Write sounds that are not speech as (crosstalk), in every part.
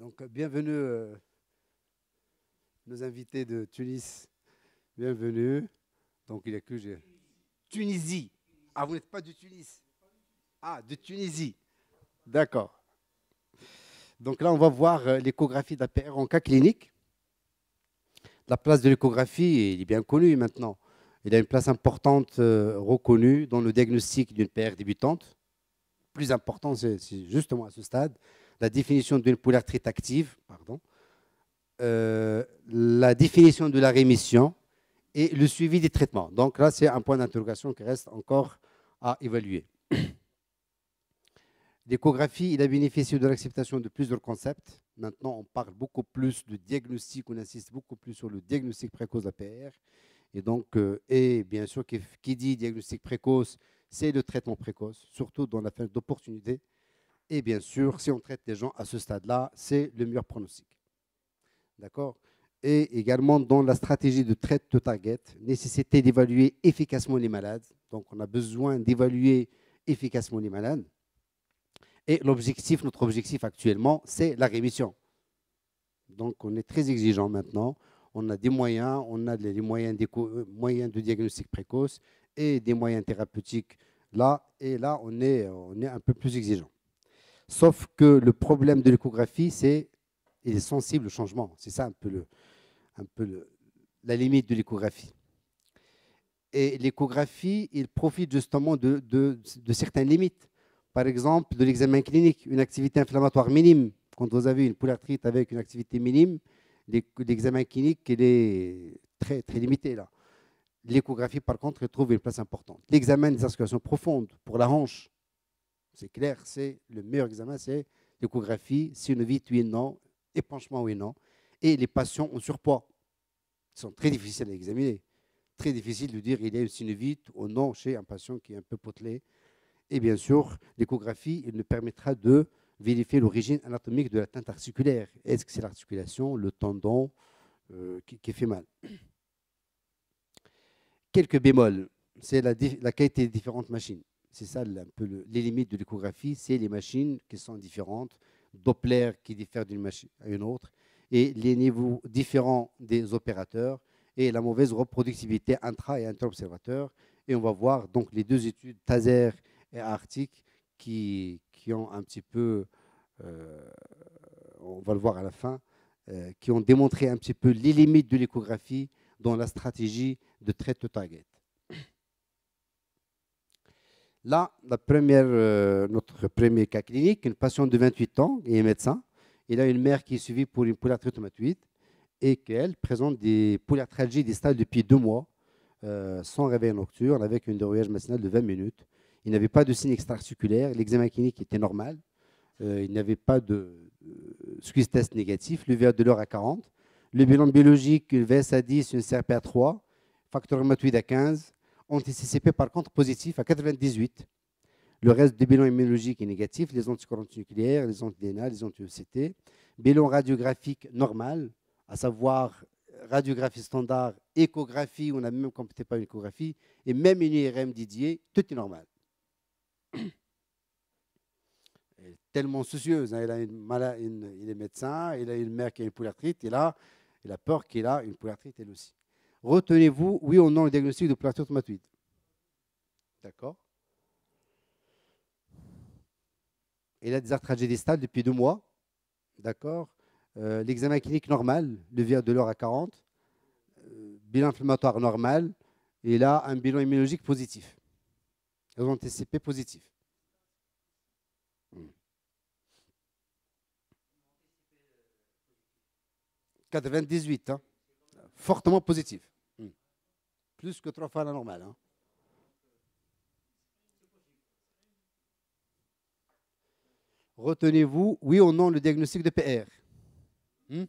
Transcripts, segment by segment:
Donc, bienvenue, euh, nos invités de Tunis. Bienvenue. Donc, il y a que j'ai. Tunisie. Ah, vous n'êtes pas de Tunis Ah, de Tunisie. D'accord. Donc là, on va voir euh, l'échographie d'APR en cas clinique. La place de l'échographie, il est bien connu maintenant. Il a une place importante euh, reconnue dans le diagnostic d'une PR débutante. Plus important, c'est justement à ce stade, la définition d'une polyarthrite active, pardon, euh, la définition de la rémission et le suivi des traitements. Donc là, c'est un point d'interrogation qui reste encore à évaluer. (clears throat) L'échographie, il a bénéficié de l'acceptation de plusieurs concepts. Maintenant, on parle beaucoup plus de diagnostic, on insiste beaucoup plus sur le diagnostic précoce APR. Et donc, euh, et bien sûr, qui, qui dit diagnostic précoce, c'est le traitement précoce, surtout dans la phase d'opportunité. Et bien sûr, si on traite les gens à ce stade-là, c'est le meilleur pronostic. D'accord? Et également dans la stratégie de traite de target, nécessité d'évaluer efficacement les malades. Donc, on a besoin d'évaluer efficacement les malades. Et l'objectif, notre objectif actuellement, c'est la rémission. Donc, on est très exigeant maintenant. On a des moyens, on a les moyens, euh, de diagnostic précoce et des moyens thérapeutiques là. Et là, on est un peu plus exigeant. Sauf que le problème de l'échographie, c'est qu'il est sensible au changement. C'est ça un peu, la limite de l'échographie. Et l'échographie, il profite justement de, de, certaines limites. Par exemple, de l'examen clinique, une activité inflammatoire minime. Quand vous avez une polyarthrite avec une activité minime, l'examen clinique il est très, très limité là. L'échographie, par contre, trouve une place importante. L'examen des articulations profondes pour la hanche, c'est clair, c'est le meilleur examen, c'est l'échographie, synovite, oui, non, épanchement, oui, non. Et les patients en surpoids sont très difficiles à examiner. Très difficile de dire il y a une synovite ou non chez un patient qui est un peu potelé. Et bien sûr, l'échographie, il nous permettra de vérifier l'origine anatomique de la teinte articulaire. Est-ce que c'est l'articulation, le tendon euh, qui, fait mal? Quelques bémols. C'est la qualité des différentes machines. C'est ça un peu les limites de l'échographie, c'est les machines qui sont différentes, Doppler qui diffère d'une machine à une autre, et les niveaux différents des opérateurs, et la mauvaise reproductivité intra- et intra-observateur. Et on va voir donc les deux études, Taser et Arctic, qui, qui ont un petit peu, euh, on va le voir à la fin, euh, qui ont démontré un petit peu les limites de l'échographie dans la stratégie de traite de target. Là, euh, notre premier cas clinique, une patiente de 28 ans, qui est médecin. Il a une mère qui est suivie pour une polyarthrite et qu'elle présente des polyarthralgies distales depuis deux mois, euh, sans réveil nocturne, avec une dérouillage matinal de 20 minutes. Il n'avait pas de signe extra-articulaire, l'examen clinique était normal. Euh, il n'avait pas de squeeze test négatif, le VA de l'heure à 40. Le bilan biologique, une VS à 10, une CRP à 3, facteur rhumatoïde à 15, anti-CCP par contre positif à 98. Le reste du bilan immunologique est négatif, les anticorps nucléaires, les anti-DNA, les anti-ECT. Bilan radiographique normal, à savoir radiographie standard, échographie, on n'a même complété pas une échographie, et même une IRM Didier, tout est normal. Elle est tellement soucieuse, hein, il est médecin, il a une mère qui a une polyarthrite, et là, il a peur qu'il a une polyarthrite elle aussi. Retenez-vous, oui ou non, le diagnostic de polyarthrite rhumatoïde. D'accord? Il a des arthralgies distales depuis deux mois. D'accord? Euh, L'examen clinique normal, le vire de l'heure à 40. Euh, bilan inflammatoire normal. Et là, un bilan immunologique positif. Ils ont TCP positif. 98, hmm. hein fortement positif. Plus que trois fois la normale. Hein. Retenez-vous, oui ou non, le diagnostic de PR hmm?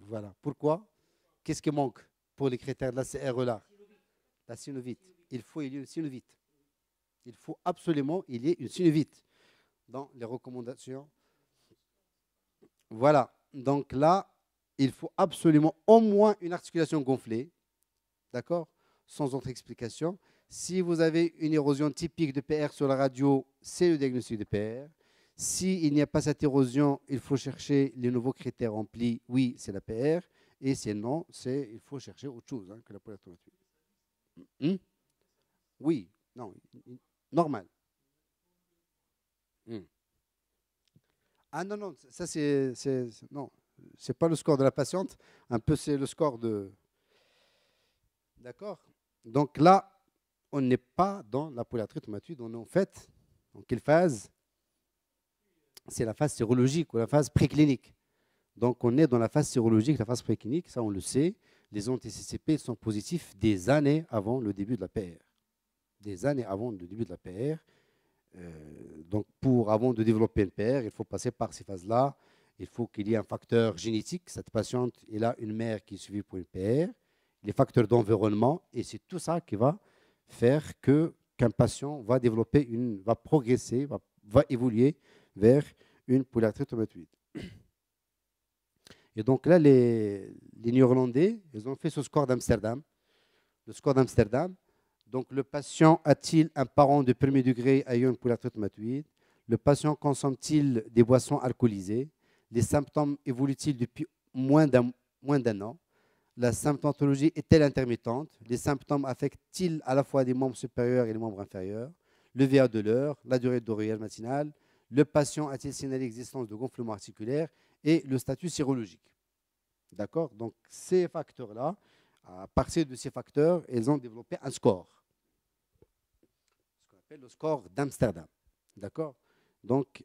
Voilà. Pourquoi? Qu'est-ce qui manque pour les critères de la CRE-là La synovite. Il faut il y ait une synovite. Il faut absolument il y ait une synovite dans les recommandations. Voilà. Donc là, il faut absolument au moins une articulation gonflée. D'accord Sans autre explication. Si vous avez une érosion typique de PR sur la radio, c'est le diagnostic de PR. S'il n'y a pas cette érosion, il faut chercher les nouveaux critères remplis. Oui, c'est la PR. Et sinon, c'est il faut chercher autre chose hein, que la polyarthromatite. Hmm? Oui, non, normal. Hmm. Ah non, non, ça c'est. Non, c'est pas le score de la patiente, un peu c'est le score de. D'accord Donc là, on n'est pas dans la polyarthrite rhumatoïde, on est en fait, en quelle phase? C'est la phase sérologique ou la phase préclinique. Donc on est dans la phase sérologique, la phase préclinique, ça on le sait. Les anti-CCP sont positifs des années avant le début de la PR. Des années avant le début de la PR. Euh, donc pour, avant de développer une PR, il faut passer par ces phases-là il faut qu'il y ait un facteur génétique. Cette patiente, elle a une mère qui est suivie pour une PR, les facteurs d'environnement, et c'est tout ça qui va faire que qu'un patient va développer une, va progresser, va, évoluer vers une polyarthrite rhumatoïde. Et donc là, les, les Néerlandais, ils ont fait ce score d'Amsterdam. Le score d'Amsterdam. Donc le patient a-t-il un parent de premier degré ayant une polyarthrite rhumatoïde Le patient consomme-t-il des boissons alcoolisées? Les symptômes évoluent-ils depuis moins d'un an? La symptomatologie est-elle intermittente? Les symptômes affectent-ils à la fois des membres supérieurs et les membres inférieurs? Le VA de l'heure, la durée d'oreille matinale Le patient a-t-il signalé l'existence de gonflement articulaire Et le statut sérologique? D'accord? Donc ces facteurs-là, à partir de ces facteurs, ils ont développé un score. Ce qu'on appelle le score d'Amsterdam. D'accord? Donc,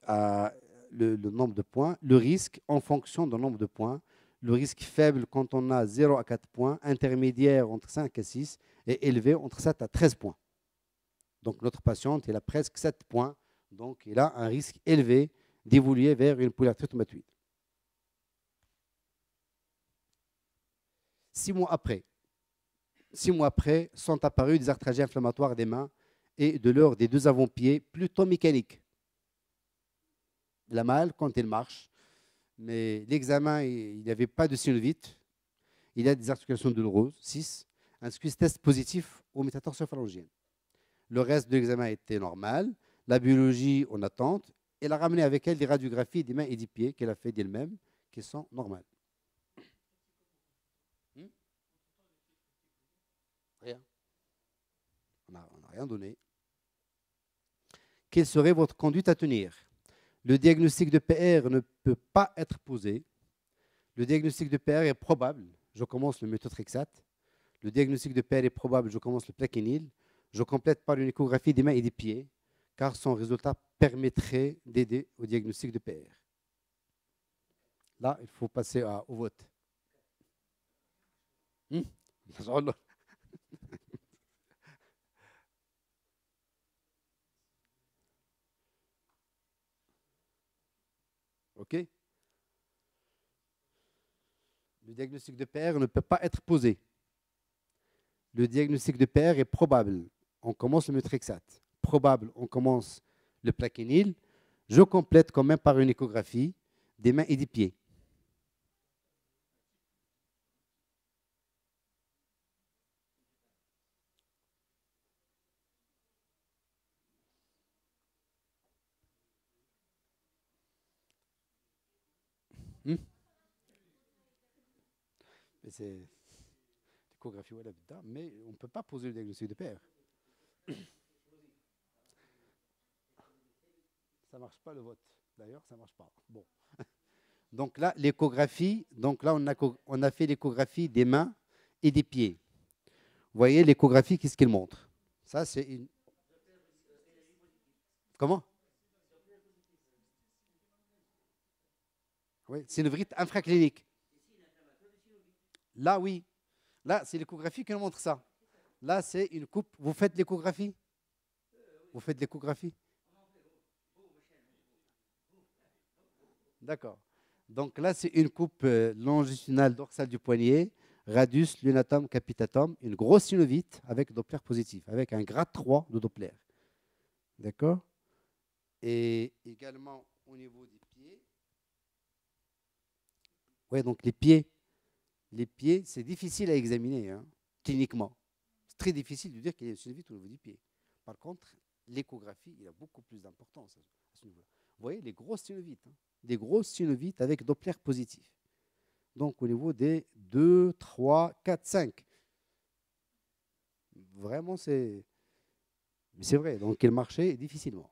le, nombre de points, le risque en fonction du nombre de points. Le risque faible quand on a 0 à 4 points, intermédiaire entre 5 à 6 et élevé entre 7 à 13 points. Donc notre patiente, elle a presque 7 points, donc il a un risque élevé d'évoluer vers une polyarthrite rhumatoïde. Six mois après, six mois après, sont apparus des arthralgies inflammatoires des mains et de l'heure des deux avant-pieds plutôt mécaniques la malle quand elle marche. Mais l'examen, il n'y avait pas de synovite. Il y a des articulations douloureuses, 6. Un squeeze test positif au métatarse phalangienne. Le reste de l'examen était normal. La biologie en attente. Elle a ramené avec elle des radiographies des mains et des pieds qu'elle a fait d'elle-même, qui sont normales. Hmm? Rien. On n'a rien donné. Quelle serait votre conduite à tenir? Le diagnostic de PR ne peut pas être posé. Le diagnostic de PR est probable. Je commence le méthotrexate. Le diagnostic de PR est probable. Je commence le plaquenil. Je complète par une échographie des mains et des pieds, car son résultat permettrait d'aider au diagnostic de PR. Là, il faut passer au vote. Hmm? (laughs) Le diagnostic de PR ne peut pas être posé. Le diagnostic de PR est probable. On commence le métrexate. Probable, on commence le plaquenil. Je complète quand même par une échographie des mains et des pieds. Hmm? Mais c'est l'échographie mais on ne peut pas poser le diagnostic de père. Ça ne marche pas le vote. D'ailleurs, ça ne marche pas. Bon. Donc là, l'échographie, donc là, on a, fait l'échographie des mains et des pieds. Vous voyez l'échographie, qu'est-ce qu'elle montre? Ça, c'est une. Comment? Oui, synovrite infraclinique. Là, oui. Là, c'est l'échographie qui nous montre ça. Là, c'est une coupe. Vous faites l'échographie? Vous faites l'échographie? D'accord. Donc là, c'est une coupe euh, longitudinale dorsale du poignet, radius, lunatum, capitatum, une grosse synovite avec Doppler positif, avec un grade 3 de Doppler. D'accord? Et également au niveau des oui, donc les pieds. Les pieds, c'est difficile à examiner, hein, cliniquement. C'est très difficile de dire qu'il y a une synovite au niveau du pied. Par contre, l'échographie, il a beaucoup plus d'importance à ce niveau-là. Vous voyez, les grosses synovites, hein, des grosses synovites avec Doppler positif. Donc au niveau des 2, 3, 4, 5. Vraiment, c'est. c'est vrai. Donc il marchait difficilement.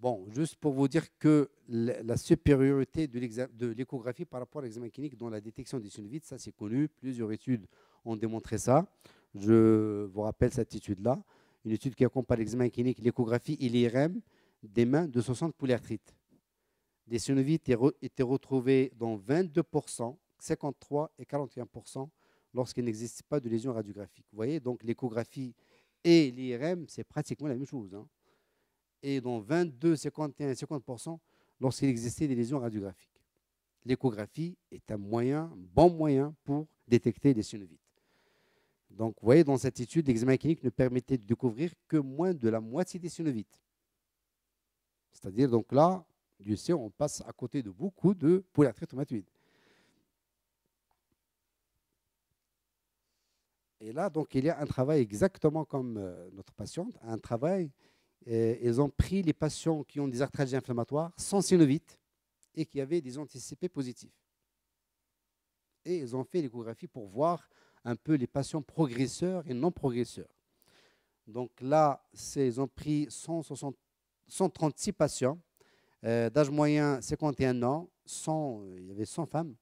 Bon, juste pour vous dire que la supériorité de l'échographie par rapport à l'examen clinique dans la détection des synovites, ça c'est connu, plusieurs études ont démontré ça. Je vous rappelle cette étude-là, une étude qui accompagne l'examen clinique, l'échographie et l'IRM des mains de 60 polyarthrites. Les synovites étaient retrouvés dans 22%, 53 et 41% lorsqu'il n'existe pas de lésion radiographique. Vous voyez, donc l'échographie et l'IRM, c'est pratiquement la même chose. Hein et dans 22, 51 et 50% lorsqu'il existait des lésions radiographiques. L'échographie est un moyen, bon moyen pour détecter les synovites. Donc, vous voyez, dans cette étude, l'examen clinique ne permettait de découvrir que moins de la moitié des synovites. C'est-à-dire, donc là, Dieu sait, on passe à côté de beaucoup de polyarthrite rhumatoïde. Et là, donc, il y a un travail exactement comme euh, notre patiente, un travail ils ont pris les patients qui ont des arthralgies inflammatoires sans synovite et qui avaient des anticipés positifs. Et ils ont fait l'échographie pour voir un peu les patients progresseurs et non progresseurs. Donc là, ils ont pris 136 patients euh, d'âge moyen 51 ans, 100, il y avait 100 femmes,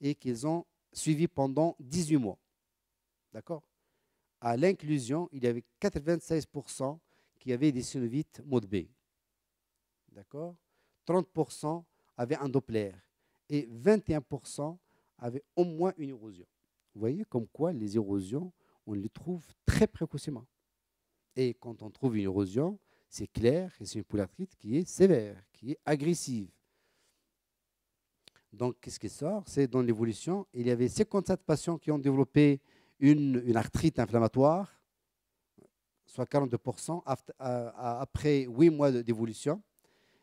et qu'ils ont suivi pendant 18 mois. D'accord? À l'inclusion, il y avait 96% qui avaient des synovites mode B. D'accord? 30% avaient un Doppler et 21% avaient au moins une érosion. Vous voyez comme quoi les érosions, on les trouve très précocement. Et quand on trouve une érosion, c'est clair que c'est une polyarthrite qui est sévère, qui est agressive. Donc, qu'est-ce qui sort? C'est dans l'évolution, il y avait 57 patients qui ont développé une, une arthrite inflammatoire soit 42%, après 8 mois d'évolution.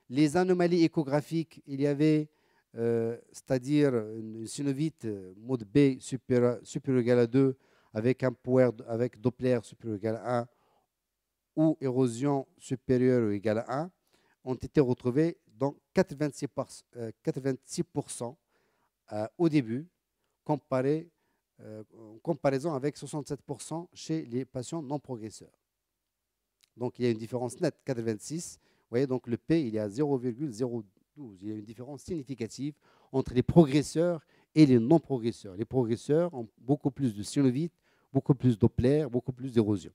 Les anomalies échographiques, il y avait, euh, c'est-à-dire une synovite euh, mode B supérieur, supérieur égal à 2 avec un power avec Doppler supérieur égal à 1 ou érosion supérieure ou égale à 1 ont été retrouvées dans 86%, 86% euh, au début, comparé, en comparaison avec 67% chez les patients non progresseurs. Donc il y a une différence nette, 4,26. Vous voyez, donc le P, il est à 0,012. Il y a une différence significative entre les progresseurs et les non-progresseurs. Les progresseurs ont beaucoup plus de synovite, beaucoup plus d'Oppler, beaucoup plus d'érosion.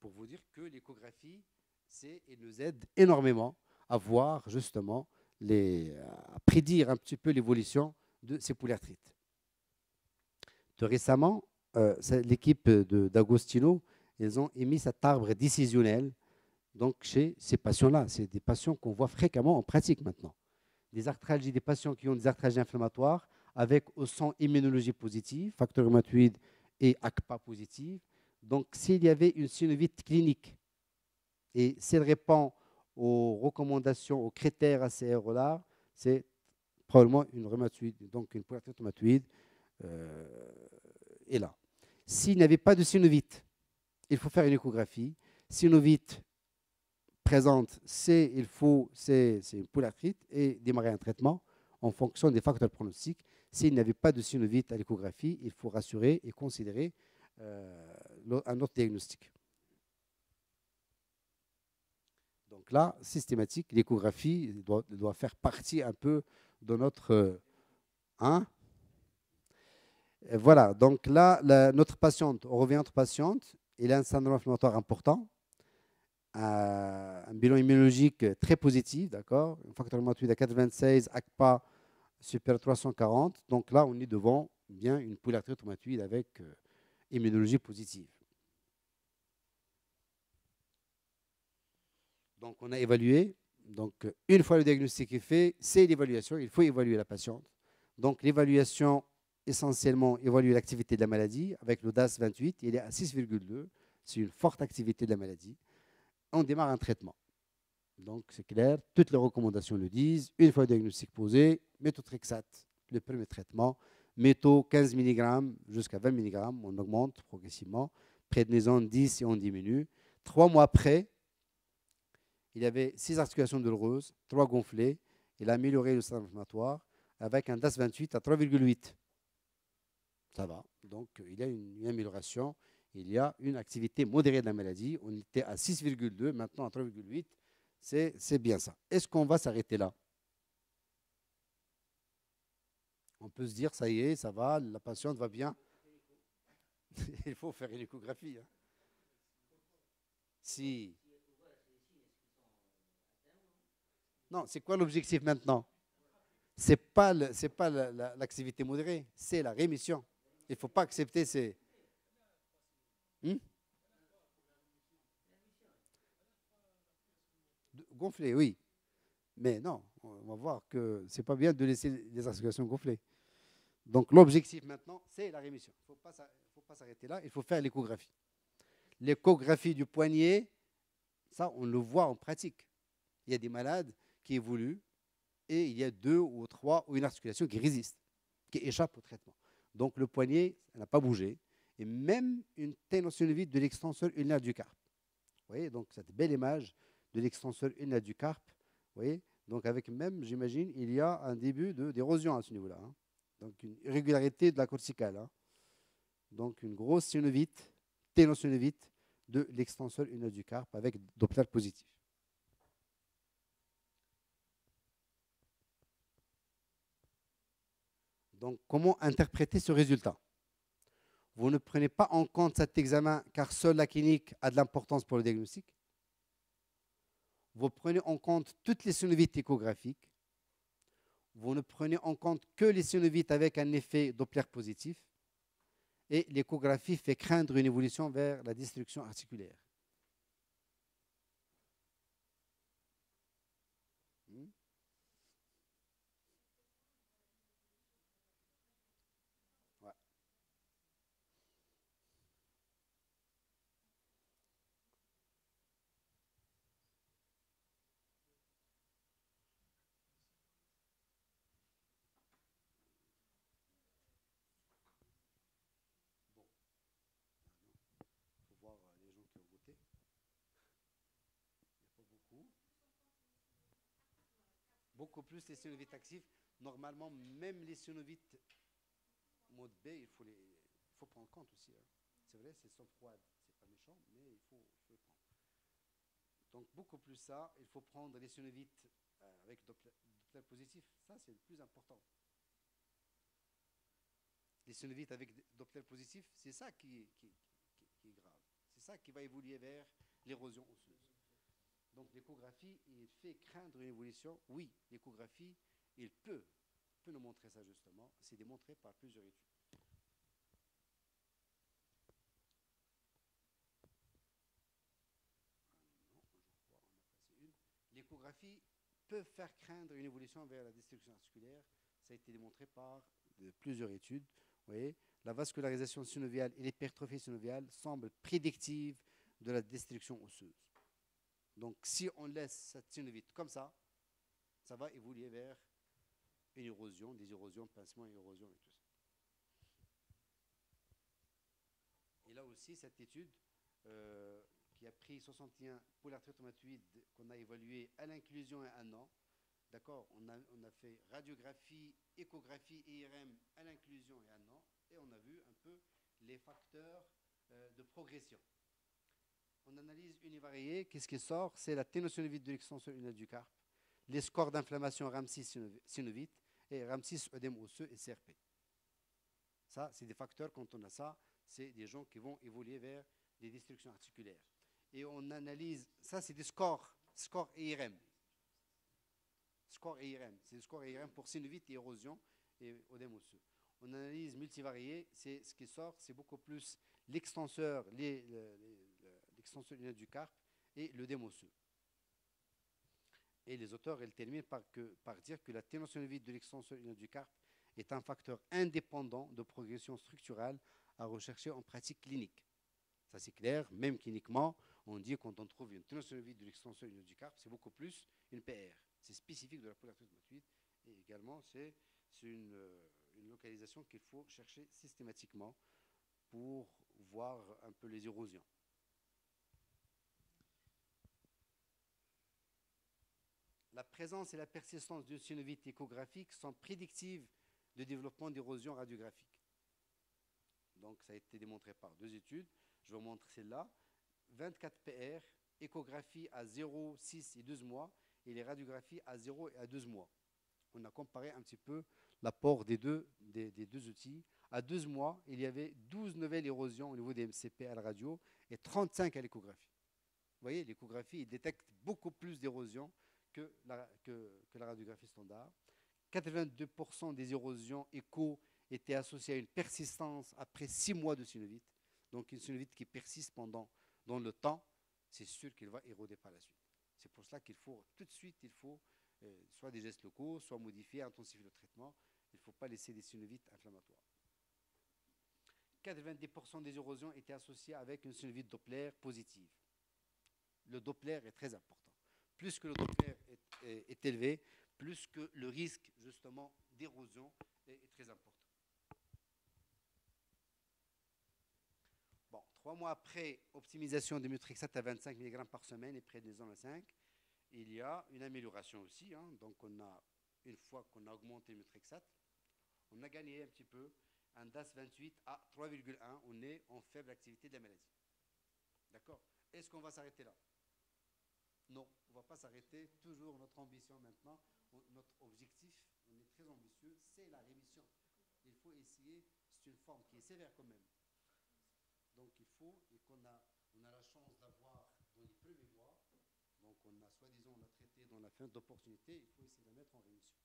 Pour vous dire que l'échographie, c'est, elle nous aide énormément à voir justement, les, à prédire un petit peu l'évolution de ces polyarthrites. De récemment, euh, l'équipe d'Agostino ils ont émis cet arbre décisionnel donc chez ces patients-là. C'est des patients qu'on voit fréquemment en pratique maintenant. Des arthralgies, des patients qui ont des arthralgies inflammatoires avec au sang immunologie positive, facteur rhumatoïde et ACPA positive. Donc, s'il y avait une synovite clinique et s'il répond aux recommandations, aux critères ACR-là, c'est probablement une rhumatoïde, donc une polyarthrite rhumatoïde euh, est là. S'il n'y avait pas de synovite, il faut faire une échographie. Synovite présente, c'est il faut c'est une polyarthrite et démarrer un traitement en fonction des facteurs pronostiques. S'il n'y avait pas de synovite à l'échographie, il faut rassurer et considérer euh, un autre diagnostic. Donc là, systématique, l'échographie doit, doit, faire partie un peu de notre... Euh, hein voilà, donc là, notre patiente, on revient à notre patiente, il a un syndrome inflammatoire important, un bilan immunologique très positif, d'accord Un facteur rhumatoïde à 4,26, ACPA super 340. Donc là, on est devant bien une polyarthrite rhumatoïde avec euh, immunologie positive. Donc on a évalué. Donc une fois le diagnostic est fait, c'est l'évaluation. Il faut évaluer la patiente. Donc l'évaluation essentiellement évaluer l'activité de la maladie avec le DAS 28, il est à 6,2. C'est une forte activité de la maladie. On démarre un traitement. Donc c'est clair, toutes les recommandations le disent. Une fois le diagnostic posé, méthotrexate le premier traitement. Métaux 15 mg jusqu'à 20 mg, on augmente progressivement. Prédnisone 10 et on diminue. Trois mois après, il avait six articulations douloureuses, trois gonflées. Il a amélioré le système inflammatoire avec un DAS 28 à 3,8. Ça va. Donc, il y a une, amélioration. Il y a une activité modérée de la maladie. On était à 6,2, maintenant à 3,8. C'est bien ça. Est-ce qu'on va s'arrêter là? On peut se dire, ça y est, ça va, la patiente va bien. (laughs) il faut faire une échographie. Hein. Si. Non, c'est quoi l'objectif maintenant? Ce n'est pas l'activité modérée, c'est la rémission. Il ne faut pas accepter ces... Hmm? Gonfler, oui. Mais non, on va voir que ce n'est pas bien de laisser les articulations gonfler. Donc l'objectif maintenant, c'est la rémission. Il ne faut pas s'arrêter là, il faut faire l'échographie. L'échographie du poignet, ça, on le voit en pratique. Il y a des malades qui évoluent et il y a deux ou trois ou une articulation qui résiste, qui échappe au traitement. Donc le poignet n'a pas bougé et même une ténosynovite de l'extenseur ulnaire du carpe. Vous voyez, donc cette belle image de l'extenseur ulnaire du carpe. Vous voyez, donc avec même, j'imagine, il y a un début d'érosion à ce niveau-là. Hein. Donc une irrégularité de la corticale. Hein. Donc une grosse synovite, ténosynovite de l'extenseur ulnaire du carpe avec Doppler positif. Donc, comment interpréter ce résultat? Vous ne prenez pas en compte cet examen car seule la clinique a de l'importance pour le diagnostic. Vous prenez en compte toutes les synovites échographiques. Vous ne prenez en compte que les synovites avec un effet Doppler positif. Et l'échographie fait craindre une évolution vers la destruction articulaire. Beaucoup plus les synovites actifs. Normalement, même les synovites mode B, il faut, les, il faut prendre compte aussi. Hein. C'est vrai, c'est sont froides, c'est pas méchant, mais il faut, il prendre. Donc beaucoup plus ça, il faut prendre les synovites euh, avec Doppler, positif. Ça, c'est le plus important. Les synovites avec Doppler positif, c'est ça qui, est grave. C'est ça qui va évoluer vers l'érosion. Donc l'échographie, il fait craindre une évolution. Oui, l'échographie, il peut, peut nous montrer ça justement. C'est démontré par plusieurs études. L'échographie peut faire craindre une évolution vers la destruction articulaire. Ça a été démontré par plusieurs études. Vous voyez, la vascularisation synoviale et l'hypertrophie synoviale semblent prédictives de la destruction osseuse. Donc, si on laisse cette synovite comme ça, ça va évoluer vers une érosion, des érosions, pincement, érosion et tout ça. Et là aussi, cette étude euh, qui a pris 61 pour l'arthrite qu'on a évalué à l'inclusion et à un an, d'accord, on a, on a fait radiographie, échographie IRM à l'inclusion et à un an, et on a vu un peu les facteurs euh, de progression on analyse univariée, qu'est-ce qui sort? C'est la ténosynovite de l'extension du carpe, les scores d'inflammation RAM6 synovite et RAM6 œdème osseux et CRP. Ça, c'est des facteurs, quand on a ça, c'est des gens qui vont évoluer vers des destructions articulaires. Et on analyse, ça c'est des scores, scores IRM. Score IRM, c'est des scores IRM pour synovite et érosion et œdème osseux. On analyse multivarié, c'est ce qui sort, c'est beaucoup plus l'extenseur, les l'extension du carpe et le démosseux. Et les auteurs ils terminent par, dire que la ténosynovite de l'extension du carpe est un facteur indépendant de progression structurelle à rechercher en pratique clinique. Ça c'est clair, même cliniquement, on dit quand on trouve une ténosynovite de l'extension du carpe, c'est beaucoup plus une PR. C'est spécifique de la polyarthrite et également c'est une, une localisation qu'il faut chercher systématiquement pour voir un peu les érosions. La présence et la persistance d'une synovite échographique sont prédictives de développement d'érosion radiographique. Donc ça a été démontré par deux études. Je vous montre celle-là. 24 PR, échographie à 0, 6 et 12 mois, et les radiographies à 0 et à 12 mois. On a comparé un petit peu l'apport des deux, des, deux outils. À 12 mois, il y avait 12 nouvelles érosions au niveau des MCP à la radio et 35 à l'échographie. Vous voyez, l'échographie détecte beaucoup plus d'érosions que la, radiographie standard. 82% des érosions écho étaient associées à une persistance après 6 mois de synovite. Donc une synovite qui persiste pendant dans le temps, c'est sûr qu'il va éroder par la suite. C'est pour cela qu'il faut tout de suite, il faut euh, soit des gestes locaux, soit modifier, intensifier le traitement. Il ne faut pas laisser des synovites inflammatoires. 90% des érosions étaient associées avec une synovite Doppler positive. Le Doppler est très important. Plus que le Doppler est, élevé, plus que le risque justement d'érosion est, très important. Bon, trois mois après optimisation de Mutrixat à 25 mg par semaine et près des 5, il y a une amélioration aussi. Hein. Donc on a, une fois qu'on a augmenté Mutrixat, on a gagné un petit peu un DAS 28 à 3,1. On est en faible activité de la maladie. D'accord? Est-ce qu'on va s'arrêter là? Non, on ne va pas s'arrêter. Toujours notre ambition maintenant, notre objectif, on est très ambitieux, c'est la rémission. Il faut essayer, c'est une forme qui est sévère quand même. Donc il faut, et qu'on a, on a la chance d'avoir dans les premiers mois, donc on a soi-disant, on a traité dans la fin d'opportunité, il faut essayer de la mettre en rémission.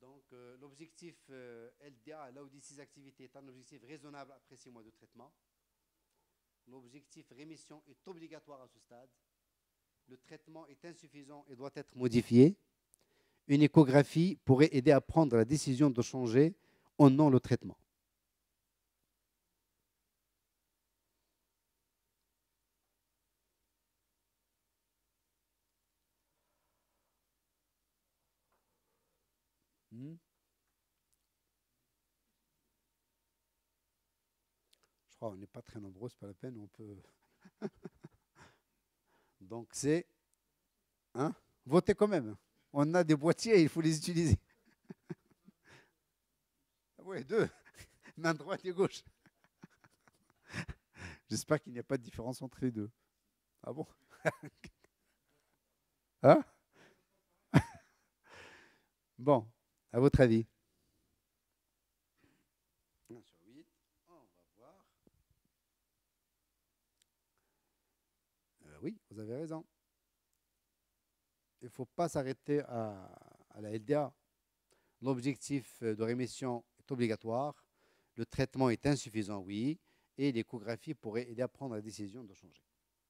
Donc euh, l'objectif euh, LDA, là où 6 activités, est un objectif raisonnable après 6 mois de traitement. L'objectif rémission est obligatoire à ce stade. Le traitement est insuffisant et doit être modifié. Une échographie pourrait aider à prendre la décision de changer ou non le traitement. Hmm? Crois qu'on n'est pas très nombreux, c'est pas la peine, on peut. (laughs) Donc c'est. Hein Votez quand même. On a des boîtiers, il faut les utiliser. (laughs) oui, deux. (laughs) Main droite et gauche. J'espère qu'il n'y a pas de différence entre les deux. Ah bon? Hein? Bon, à votre avis sur 8, on va voir. Euh, oui, vous avez raison. Il ne faut pas s'arrêter à, la LDA. L'objectif de rémission est obligatoire. Le traitement est insuffisant, oui. Et l'échographie pourrait aider à prendre la décision de changer.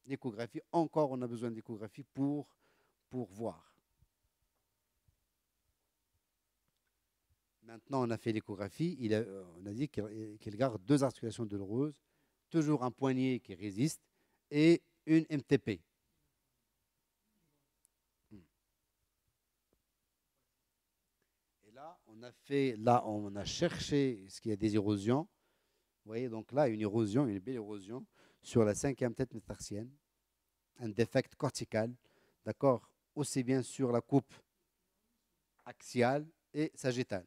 L'échographie, encore, on a besoin d'échographie pour, pour voir. Maintenant, on a fait l'échographie. Euh, on a dit qu'il garde deux articulations douloureuses, toujours un poignet qui résiste et une MTP. Hmm. Et là, on a fait, là, on a cherché ce qu'il y a des érosions. Vous voyez, donc là, une érosion, une belle érosion sur la cinquième tête métarsienne, un défect cortical, d'accord, aussi bien sur la coupe axiale et sagittale.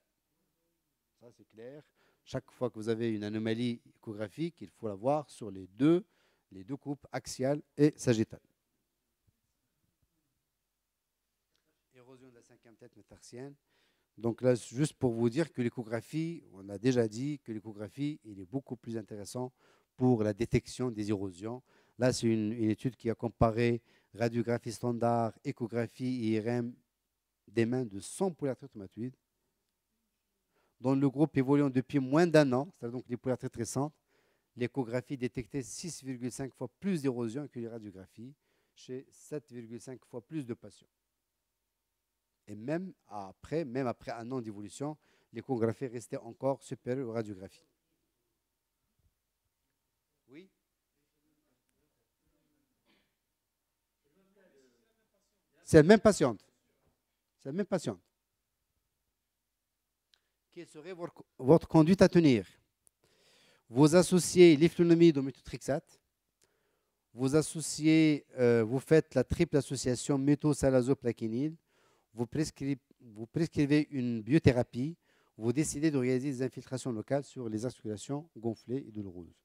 Ça, c'est clair. Chaque fois que vous avez une anomalie échographique, il faut la voir sur les deux, les deux coupes axiales et sagittales. Érosion de la cinquième tête métarsienne. Donc là, juste pour vous dire que l'échographie, on a déjà dit que l'échographie, il est beaucoup plus intéressant pour la détection des érosions. Là, c'est une, étude qui a comparé radiographie standard, échographie et IRM des mains de 100 polyarthrite dans le groupe évoluant depuis moins d'un an, c'est-à-dire donc les très récentes, l'échographie détectait 6,5 fois plus d'érosion que les radiographies chez 7,5 fois plus de patients. Et même après, même après un an d'évolution, l'échographie restait encore supérieure aux radiographies. Oui? C'est la même patiente. c'est la même patiente. Quelle serait votre conduite à tenir? Vous associez l'iflunomide au méthotrexate. Vous associez, euh, vous faites la triple association méthosalazoplaquinide. Vous prescrivez, une biothérapie. Vous décidez de réaliser des infiltrations locales sur les articulations gonflées et douloureuses.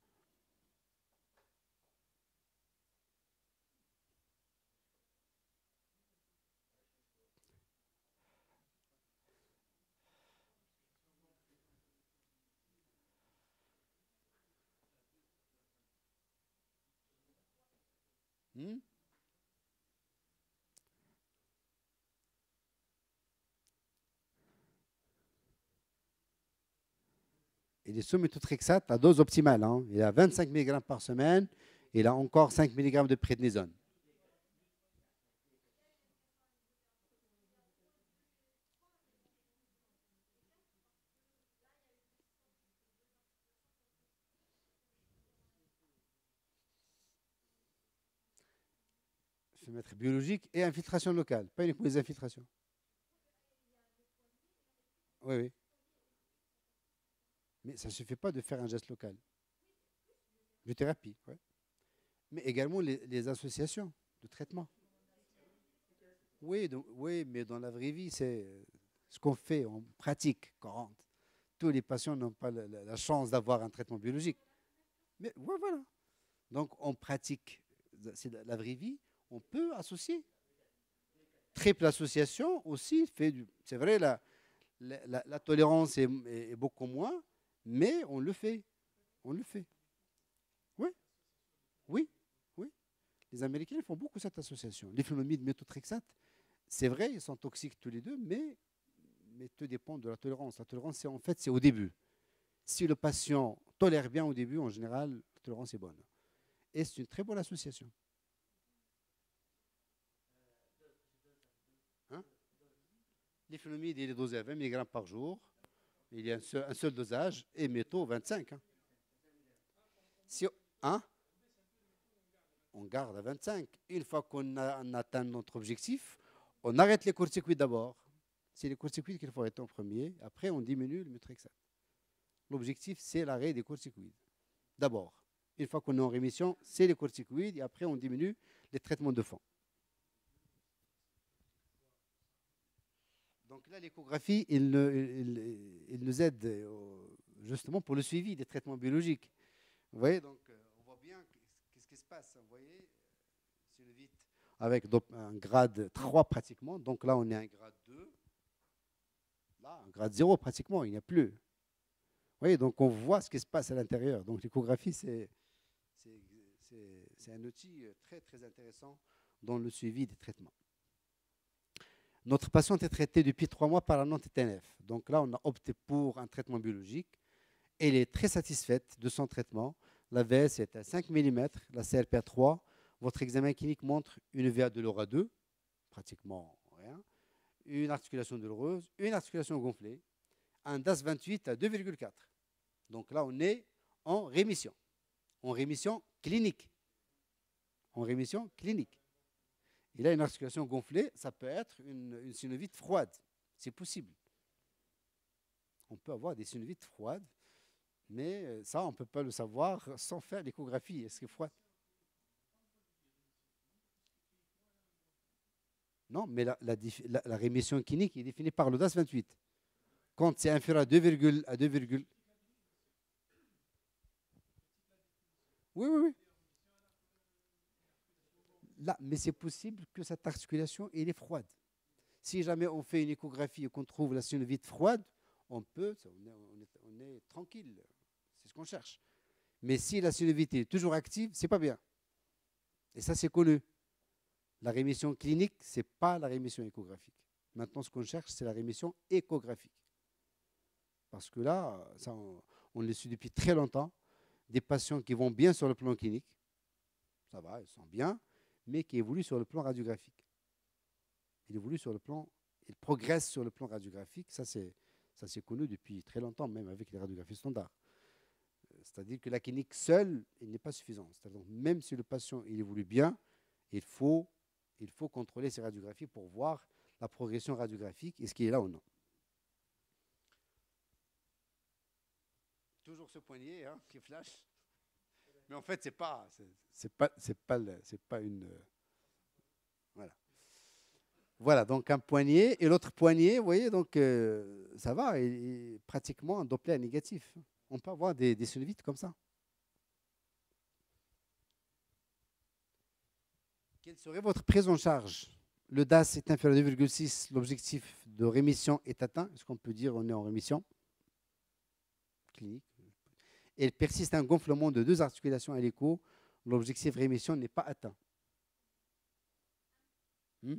Hmm? Il est sous méthotrexate à dose optimale. Hein. Il a 25 mg par semaine. Il a encore 5 mg de prédnisone. mettre biologique et infiltration locale, pas uniquement les infiltrations. Oui, oui. Mais ça ne suffit pas de faire un geste local. De thérapie. Mais également les, associations de traitement. Oui, donc, oui, mais dans la vraie vie, c'est ce qu'on fait en pratique courante. Tous les patients n'ont pas la, chance d'avoir un traitement biologique. Mais voilà. Donc, on pratique, c'est la vraie vie, on peut associer. Triple association aussi fait du. C'est vrai, la, la, tolérance est, beaucoup moins, mais on le fait. On le fait. Oui. Oui. Oui. Les Américains font beaucoup cette association. Les phénomènes méthotrexate, c'est vrai, ils sont toxiques tous les deux, mais, tout dépend de la tolérance. La tolérance, en fait, c'est au début. Si le patient tolère bien au début, en général, la tolérance est bonne. Et c'est une très bonne association. L'iflunomide, il est dosé à 20 mg par jour. Il y a un seul, dosage. Et métaux, 25. Hein. Si, hein? on garde à 25. Une fois qu'on atteint notre objectif, on arrête les court-circuits d'abord. C'est les court-circuits qu'il faut arrêter en premier. Après, on diminue le métrexate. L'objectif, c'est l'arrêt des court-circuits. D'abord, une fois qu'on est en rémission, c'est les court-circuits. Et après, on diminue les traitements de fond. Donc là, l'échographie, il, nous aide euh, justement pour le suivi des traitements biologiques. Vous voyez, donc euh, on voit bien qu'est-ce qui se passe. Vous voyez, vite avec un grade 3 pratiquement. Donc là, on est à un grade 2. Là, un grade 0 pratiquement, il n'y a plus. Vous voyez, donc on voit ce qui se passe à l'intérieur. Donc l'échographie, c'est un outil très, très intéressant dans le suivi des traitements. Notre patiente est traitée depuis trois mois par un anti-TNF. Donc là, on a opté pour un traitement biologique. Elle est très satisfaite de son traitement. La VS est à 5 mm, la CRP à 3. Votre examen clinique montre une VA de l'aura 2, pratiquement rien, une articulation douloureuse, une articulation gonflée, un DAS 28 à 2,4. Donc là, on est en rémission. En rémission clinique. En rémission clinique il a une articulation gonflée, ça peut être une, synovite froide. C'est possible. On peut avoir des synovites froides, mais euh, ça, on ne peut pas le savoir sans faire l'échographie. Est-ce que froide Non, mais la, rémission clinique est définie par l'audace 28. Quand c'est inférieur à 2, à 2, oui, oui, oui mais c'est possible que cette articulation elle est froide. Si jamais on fait une échographie et qu'on trouve la synovite froide, on peut, on est, tranquille. C'est ce qu'on cherche. Mais si la synovite est toujours active, c'est pas bien. Et ça, c'est connu. La rémission clinique, ce n'est pas la rémission échographique. Maintenant, ce qu'on cherche, c'est la rémission échographique. Parce que là, ça, on, on le suit depuis très longtemps. Des patients qui vont bien sur le plan clinique, ça va, ils sont bien, mais qui évolue sur le plan radiographique. Il évolue sur le plan, il progresse sur le plan radiographique, ça c'est ça c'est connu depuis très longtemps, même avec les radiographies standards. Euh, c'est-à-dire que la clinique seule, il n'est pas suffisante. Donc même si le patient il évolue bien, il faut, il faut contrôler ses radiographies pour voir la progression radiographique, est-ce qu'il est là ou non. Toujours ce poignet hein, qui flash. Mais en fait, c'est pas, pas, pas, pas une. Voilà. Voilà, donc un poignet et l'autre poignet, vous voyez, donc euh, ça va, et, pratiquement un Doppler négatif. On peut avoir des, des synovites comme ça. Quelle serait votre prise en charge? Le DAS est inférieur à 2,6, l'objectif de rémission est atteint. Est-ce qu'on peut dire on est en rémission? Clinique Et il persiste un gonflement de deux articulations à l'écho. L'objectif rémission n'est pas atteint. Hmm?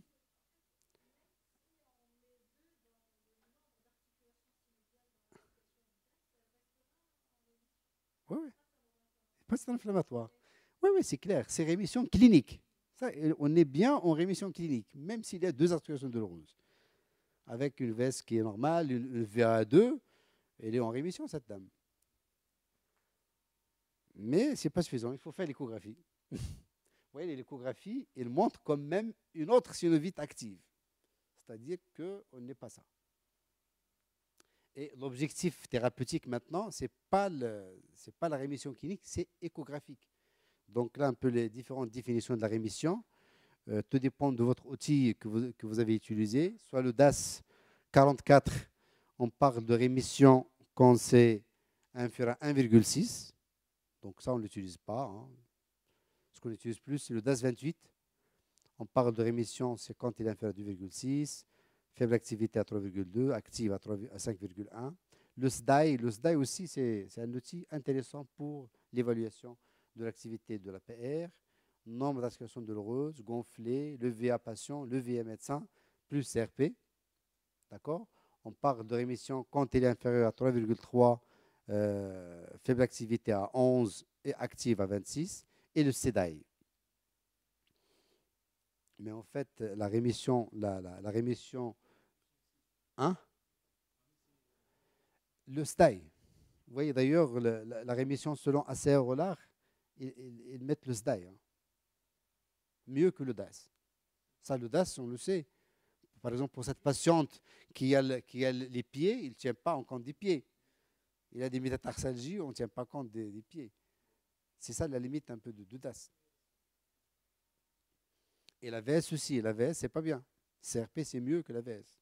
Oui, oui. Pas inflammatoire. Oui, oui, c'est clair. C'est rémission clinique on est bien en rémission clinique, même s'il y a deux articulations douloureuses. Avec une veste qui est normale, une VA2, elle est en rémission, cette dame. Mais ce n'est pas suffisant, il faut faire l'échographie. (laughs) Vous voyez, l'échographie, elle montre quand même une autre synovite active. C'est-à-dire qu'on n'est pas ça. Et l'objectif thérapeutique maintenant, ce n'est pas, pas la rémission clinique, c'est échographique. Donc là, un peu les différentes définitions de la rémission. Euh, tout dépend de votre outil que vous, que vous, avez utilisé. Soit le DAS 44, on parle de rémission quand c'est inférieur à 1,6. Donc ça, on ne l'utilise pas. Hein. Ce qu'on utilise plus, c'est le DAS 28. On parle de rémission, c'est quand il est inférieur à 2,6. Faible activité à 3,2, active à, à 5,1. Le SDAI, le SDAI aussi, c'est un outil intéressant pour l'évaluation de l'activité de la PR, nombre d'inscriptions douloureuses, gonflées, le VA patient, le VA médecin, plus CRP. D'accord? On parle de rémission quand il est inférieur à 3,3, euh, faible activité à 11 et active à 26, et le CEDAI. Mais en fait, la rémission, la, rémission, hein? Le STAI. Vous voyez d'ailleurs la, rémission selon ACR ils, mettent le SDAI. Hein. Mieux que le DAS. Ça, le on le sait. Par exemple, pour cette patiente qui a, qui a les pieds, il ne tient pas en compte des pieds. Il a des métatarsalgies, on ne tient pas compte des, pieds. C'est ça la limite un peu de, DAS. Et la VS aussi. La VS, c'est pas bien. CRP, c'est mieux que la VS.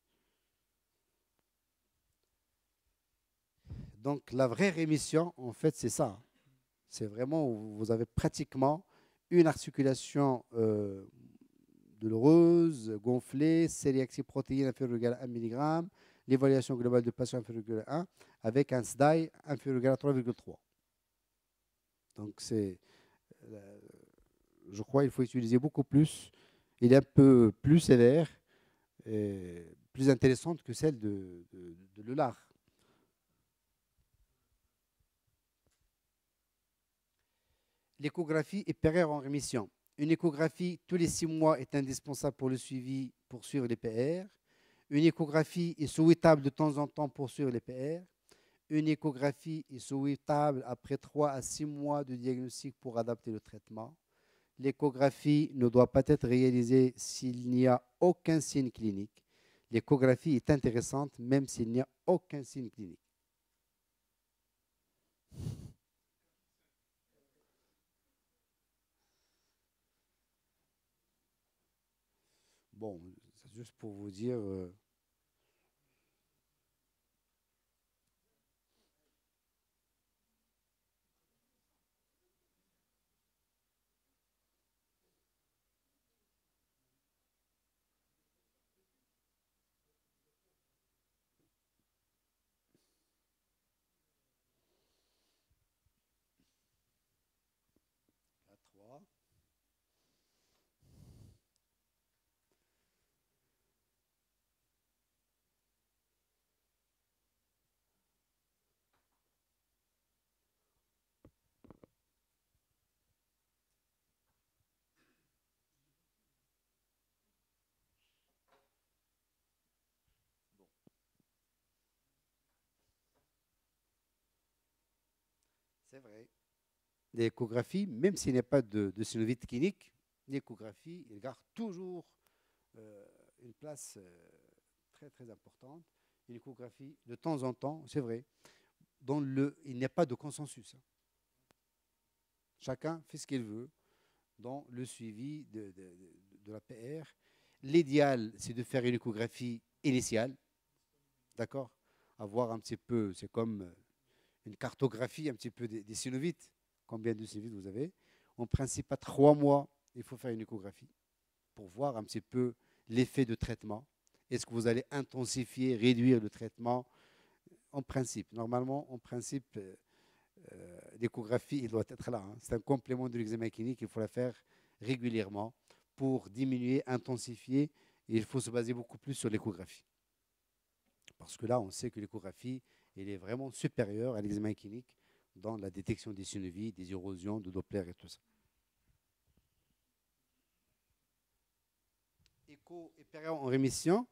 Donc la vraie rémission, en fait, c'est ça. C'est vraiment où vous avez pratiquement une articulation euh, douloureuse, gonflée, celiaxie protéine inférieure à 1 mg, l'évaluation globale de patient inférieure à 1, avec un SDAI inférieur à 3,3. Donc c'est, euh, je crois qu'il faut utiliser beaucoup plus. Il est un peu plus sévère, et plus intéressante que celle de, de, de. L'échographie est en rémission. Une échographie tous les six mois est indispensable pour le suivi, pour suivre les PR. Une échographie est souhaitable de temps en temps pour suivre les PR. Une échographie est souhaitable après trois à six mois de diagnostic pour adapter le traitement. L'échographie ne doit pas être réalisée s'il n'y a aucun signe clinique. L'échographie est intéressante même s'il n'y a aucun signe clinique. Bon, c'est juste pour vous dire. Euh, C'est vrai. L'échographie, même s'il n'y a pas de, de synovite clinique, l'échographie, garde toujours euh, une place très très importante. Une échographie, de temps en temps, c'est vrai, il n'y a pas de consensus. Hein. Chacun fait ce qu'il veut dans le suivi de, de, la PR. L'idéal, c'est de faire une échographie initiale, d'accord? Avoir un petit peu, c'est comme une cartographie un petit peu des, des synovites. Combien de synovites vous avez? En principe, à trois mois, il faut faire une échographie pour voir un petit peu l'effet de traitement. Est-ce que vous allez intensifier, réduire le traitement? En principe, normalement, en principe, euh, euh, l'échographie, il doit être là. Hein. C'est un complément de l'examen clinique, il faut la faire régulièrement pour diminuer, intensifier, il faut se baser beaucoup plus sur l'échographie. Parce que là, on sait que l'échographie, elle est vraiment supérieure à l'examen clinique dans la détection des synovies, des érosions, de Doppler et tout ça. Écho et en rémission,